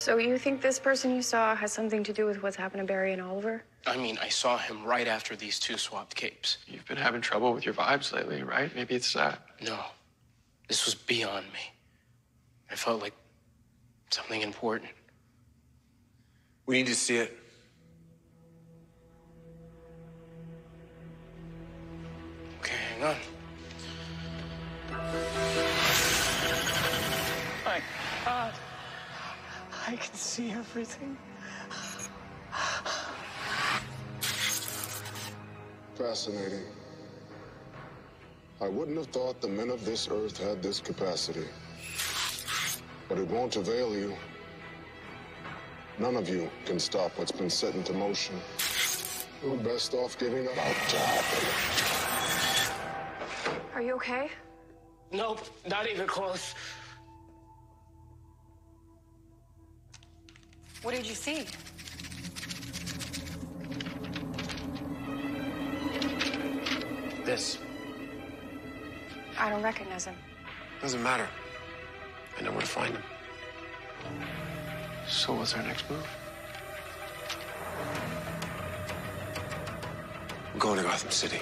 So you think this person you saw has something to do with what's happened to Barry and Oliver? I mean, I saw him right after these two swapped capes. You've been having trouble with your vibes lately, right? Maybe it's that. No, this was beyond me. I felt like something important. We need to see it. Okay, hang on. I can see everything. Fascinating. I wouldn't have thought the men of this earth had this capacity. But it won't avail you. None of you can stop what's been set into motion. You're best off giving up. Are you okay? Nope, not even close. What did you see? This. I don't recognize him. Doesn't matter. I know where to find him. So what's our next move? Going to Gotham City.